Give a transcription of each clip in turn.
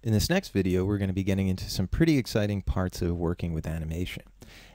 In this next video, we're going to be getting into some pretty exciting parts of working with animation.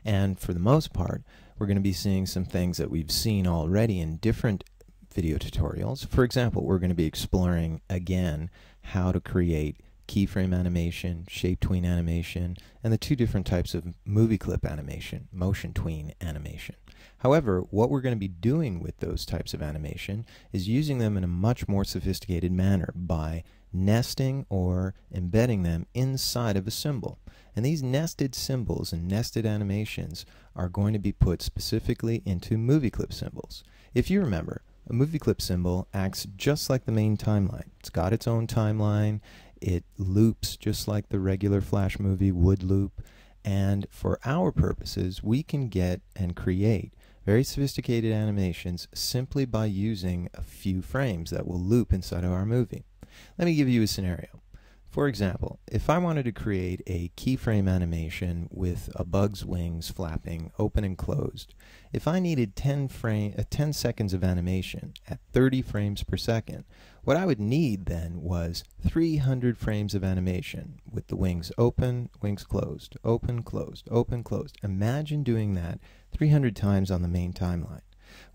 And for the most part, we're going to be seeing some things that we've seen already in different video tutorials. For example, we're going to be exploring again how to create keyframe animation, shape tween animation, and the two different types of movie clip animation, motion tween animation. However, what we're going to be doing with those types of animation is using them in a much more sophisticated manner by nesting or embedding them inside of a symbol. And these nested symbols and nested animations are going to be put specifically into movie clip symbols. If you remember, a movie clip symbol acts just like the main timeline. It's got its own timeline, it loops just like the regular Flash movie would loop, and for our purposes, we can get and create very sophisticated animations simply by using a few frames that will loop inside of our movie. Let me give you a scenario. For example, if I wanted to create a keyframe animation with a bug's wings flapping open and closed, if I needed 10, frame, uh, 10 seconds of animation at 30 frames per second, what I would need then was 300 frames of animation with the wings open, wings closed, open, closed, open, closed. Imagine doing that 300 times on the main timeline.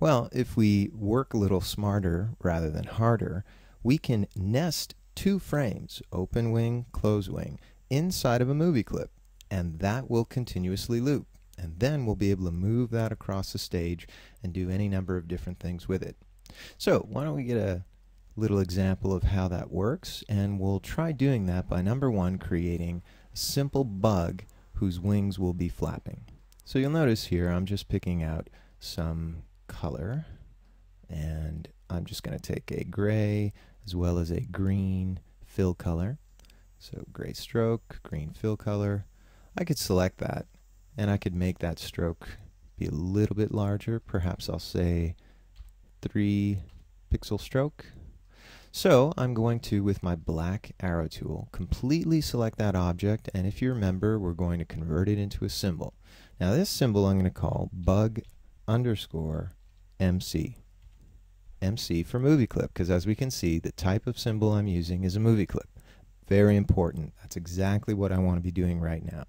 Well, if we work a little smarter rather than harder, we can nest two frames, open wing, close wing, inside of a movie clip, and that will continuously loop. And then we'll be able to move that across the stage and do any number of different things with it. So why don't we get a little example of how that works, and we'll try doing that by number one, creating a simple bug whose wings will be flapping. So you'll notice here I'm just picking out some color, and I'm just going to take a gray, as well as a green fill color. So gray stroke, green fill color. I could select that and I could make that stroke be a little bit larger. Perhaps I'll say 3 pixel stroke. So I'm going to, with my black arrow tool, completely select that object and if you remember we're going to convert it into a symbol. Now this symbol I'm going to call bug underscore MC. MC for movie clip because as we can see the type of symbol I'm using is a movie clip. Very important. That's exactly what I want to be doing right now.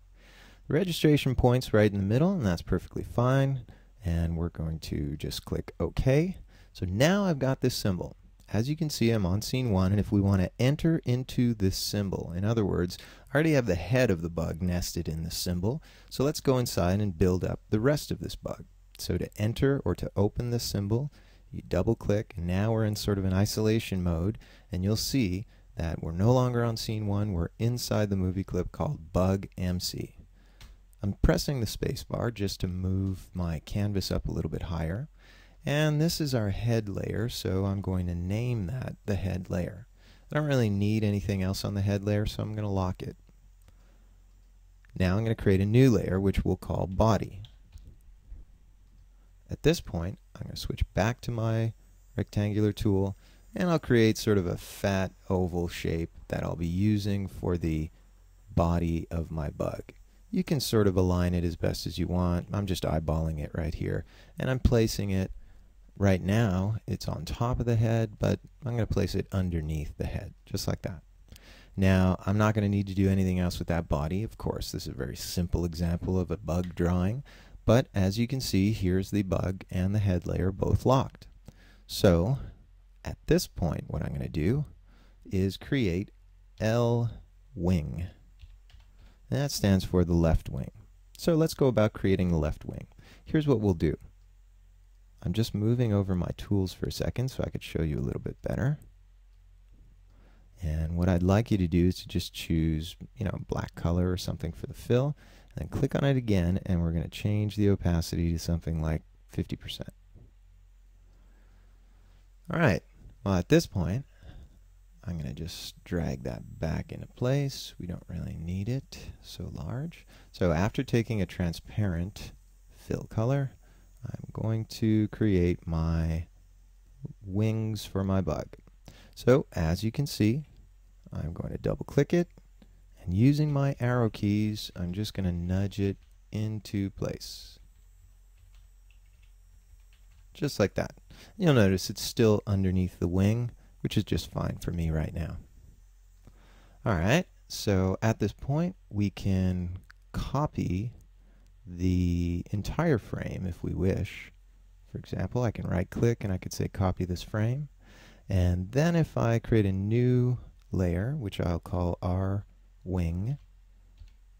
The registration point's right in the middle and that's perfectly fine and we're going to just click OK. So now I've got this symbol. As you can see I'm on scene 1 and if we want to enter into this symbol, in other words, I already have the head of the bug nested in the symbol, so let's go inside and build up the rest of this bug. So to enter or to open this symbol, you double click, and now we're in sort of an isolation mode, and you'll see that we're no longer on scene one, we're inside the movie clip called Bug MC. I'm pressing the spacebar just to move my canvas up a little bit higher. And this is our head layer, so I'm going to name that the head layer. I don't really need anything else on the head layer, so I'm going to lock it. Now I'm going to create a new layer, which we'll call body. At this point, I'm going to switch back to my rectangular tool and I'll create sort of a fat oval shape that I'll be using for the body of my bug. You can sort of align it as best as you want. I'm just eyeballing it right here and I'm placing it right now it's on top of the head but I'm going to place it underneath the head just like that. Now I'm not going to need to do anything else with that body of course this is a very simple example of a bug drawing but as you can see, here's the bug and the head layer both locked. So at this point, what I'm going to do is create L wing. That stands for the left wing. So let's go about creating the left wing. Here's what we'll do. I'm just moving over my tools for a second so I could show you a little bit better. And what I'd like you to do is to just choose, you know, black color or something for the fill. Then click on it again, and we're going to change the opacity to something like 50%. All right, well at this point, I'm going to just drag that back into place. We don't really need it so large. So after taking a transparent fill color, I'm going to create my wings for my bug. So as you can see, I'm going to double click it and using my arrow keys, I'm just going to nudge it into place. Just like that. You'll notice it's still underneath the wing, which is just fine for me right now. Alright, so at this point we can copy the entire frame if we wish. For example, I can right click and I could say copy this frame. And then if I create a new layer, which I'll call R wing,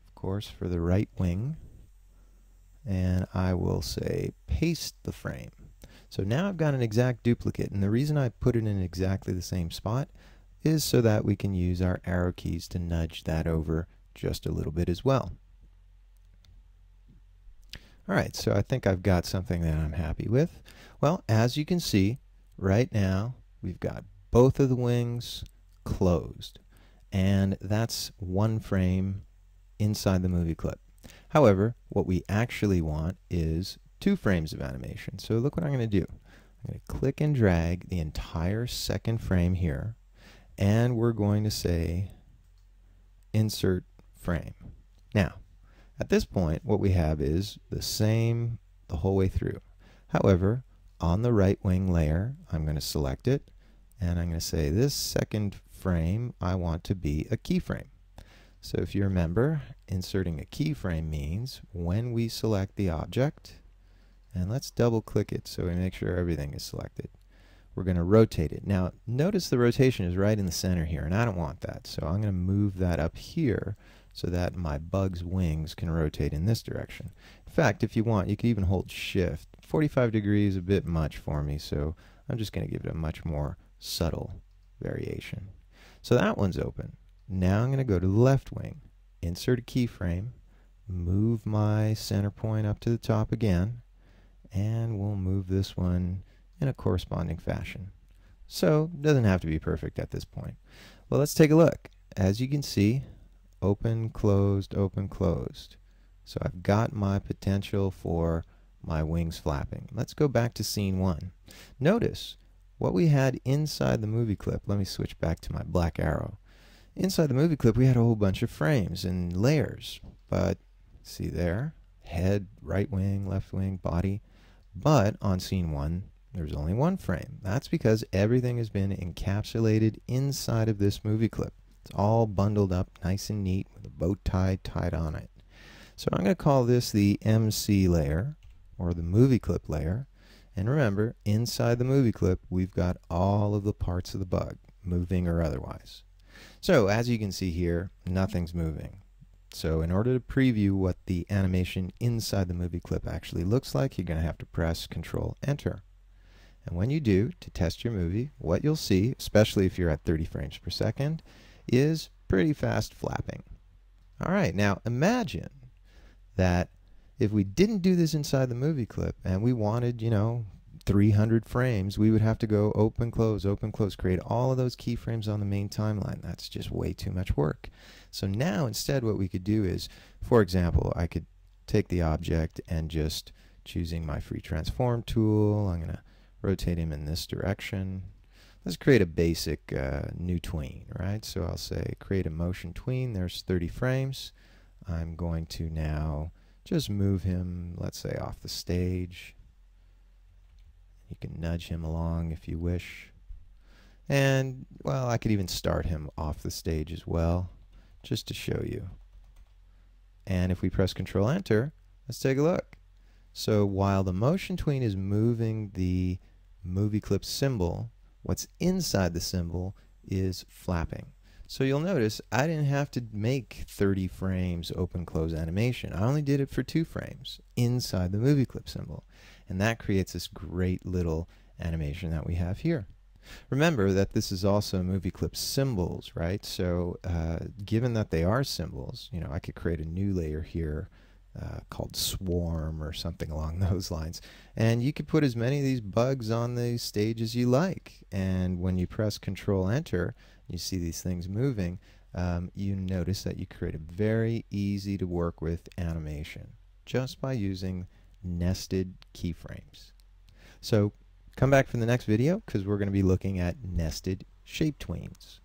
of course for the right wing, and I will say paste the frame. So now I've got an exact duplicate, and the reason I put it in exactly the same spot is so that we can use our arrow keys to nudge that over just a little bit as well. Alright, so I think I've got something that I'm happy with. Well, as you can see, right now, we've got both of the wings closed. And that's one frame inside the movie clip. However, what we actually want is two frames of animation. So look what I'm going to do. I'm going to click and drag the entire second frame here, and we're going to say insert frame. Now, at this point, what we have is the same the whole way through. However, on the right wing layer, I'm going to select it, and I'm going to say this second frame I want to be a keyframe. So if you remember, inserting a keyframe means when we select the object, and let's double click it so we make sure everything is selected. We're going to rotate it. Now notice the rotation is right in the center here and I don't want that so I'm going to move that up here so that my bug's wings can rotate in this direction. In fact if you want you could even hold shift. 45 degrees is a bit much for me so I'm just going to give it a much more subtle variation. So that one's open. Now I'm going to go to the left wing, insert a keyframe, move my center point up to the top again, and we'll move this one in a corresponding fashion. So, it doesn't have to be perfect at this point. Well, let's take a look. As you can see, open, closed, open, closed. So I've got my potential for my wings flapping. Let's go back to scene one. Notice what we had inside the movie clip. Let me switch back to my black arrow. Inside the movie clip, we had a whole bunch of frames and layers. But see there, head, right wing, left wing, body. But on scene one, there's only one frame. That's because everything has been encapsulated inside of this movie clip. It's all bundled up nice and neat with a bow tie tied on it. So I'm going to call this the MC layer or the movie clip layer. And remember, inside the movie clip, we've got all of the parts of the bug, moving or otherwise. So as you can see here, nothing's moving. So in order to preview what the animation inside the movie clip actually looks like, you're going to have to press Control Enter. And when you do, to test your movie, what you'll see, especially if you're at 30 frames per second, is pretty fast flapping. All right, now imagine that if we didn't do this inside the movie clip and we wanted, you know, 300 frames, we would have to go open, close, open, close, create all of those keyframes on the main timeline. That's just way too much work. So now instead what we could do is, for example, I could take the object and just choosing my free transform tool, I'm going to rotate him in this direction. Let's create a basic uh, new tween, right? So I'll say create a motion tween. There's 30 frames. I'm going to now just move him, let's say, off the stage. You can nudge him along if you wish. And, well, I could even start him off the stage as well, just to show you. And if we press Control Enter, let's take a look. So while the motion tween is moving the movie clip symbol, what's inside the symbol is flapping. So you'll notice I didn't have to make 30 frames open close animation. I only did it for two frames inside the movie clip symbol. And that creates this great little animation that we have here. Remember that this is also movie clip symbols, right? So uh, given that they are symbols, you know, I could create a new layer here uh, called swarm or something along those lines. And you could put as many of these bugs on the stage as you like. And when you press Control Enter, you see these things moving, um, you notice that you create a very easy to work with animation just by using nested keyframes. So come back for the next video because we're going to be looking at nested shape tweens.